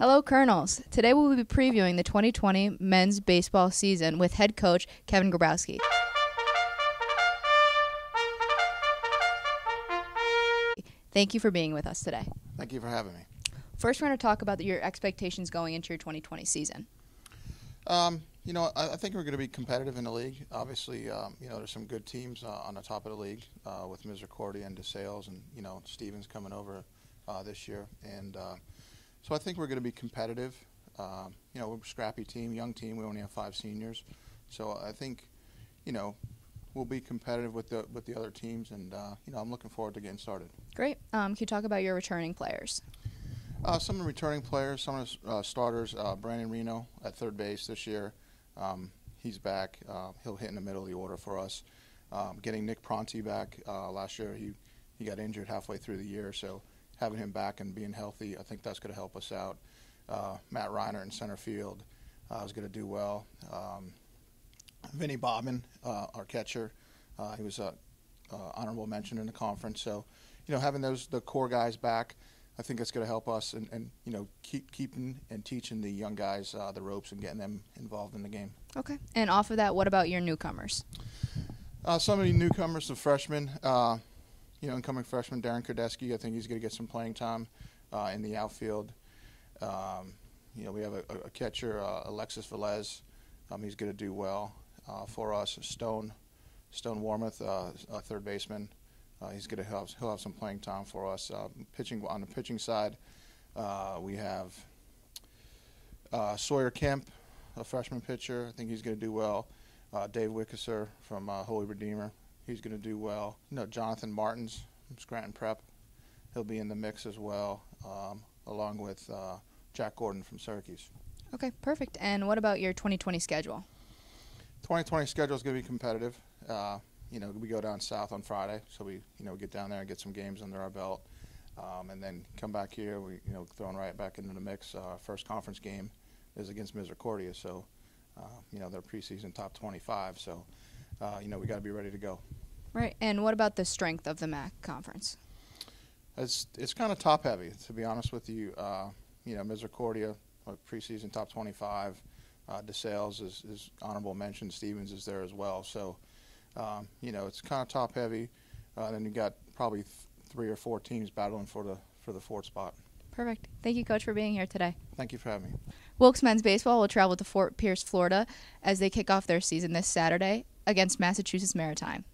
Hello, Colonels. Today we will be previewing the 2020 men's baseball season with head coach Kevin Gryboski. Thank you for being with us today. Thank you for having me. First, we're going to talk about your expectations going into your 2020 season. Um, you know, I, I, think we're going to be competitive in the league. Obviously, um, you know, there's some good teams uh, on the top of the league uh, with Misericordia and DeSales, and you know, Stevens coming over uh, this year, and uh, so I think we're going to be competitive. Um, you know, we're a scrappy team, young team. We only have five seniors, so I think, you know, we'll be competitive with the with the other teams, and uh, you know, I'm looking forward to getting started. Great. Um, can you talk about your returning players? Uh, some of the returning players, some of the uh, starters. Uh, Brandon Reno at third base this year. Um, he's back. Uh, he'll hit in the middle of the order for us. Um, getting Nick Pronti back uh, last year, he he got injured halfway through the year, so having him back and being healthy, I think that's going to help us out. Uh, Matt Reiner in center field uh, is going to do well. Um, Vinny Bobbin, uh, our catcher, uh, he was a honorable mention in the conference. So, you know, having those the core guys back, I think it's going to help us and, and, you know keep keeping and teaching the young guys uh, the ropes and getting them involved in the game. Okay. And off of that, what about your newcomers? Uh, some of the newcomers, the freshmen. You know, incoming freshman Darren Kardesky. I think he's going to get some playing time uh, in the outfield. Um, you know, we have a, a catcher, uh, Alexis Velez. Um, he's going to do well uh, for us. Stone, Stone Warmoth, uh, third baseman. Uh, he's going to have he'll have some playing time for us. Uh, pitching on the pitching side, we have Sawyer Kemp, a freshman pitcher. I think he's going to do well. Dave Wickeser from Holy Redeemer he's going to do well. You know, Jonathan Martins from Scranton Prep, he'll be in the mix as well, um, along with uh, Jack Gordon from Syracuse. Okay, perfect. And what about your 2020 schedule? 2020 schedule is going to be competitive. Uh, you know, we go down south on Friday, so we you know get down there and get some games under our belt, um, and then come back here. We you know thrown right back into the mix. Uh, first conference game is against Misericordia, so uh, you know they're preseason top 25. So uh, you know, we got to be ready to go. Right. And what about the strength of the MAC conference? It's it's kind of top heavy, to be honest with you. Uh, you know, Misericordia, preseason top 25. Uh, DeSales is, is honorable mention. Stevens is there as well. So, um, you know, it's kind of top heavy. Uh, then you got probably th- three or four teams battling for the for the fourth spot. Perfect. Thank you, Coach, for being here today. Thank you for having me. Wilkes men's baseball will travel to Fort Pierce, Florida, as they kick off their season this Saturday against Massachusetts Maritime.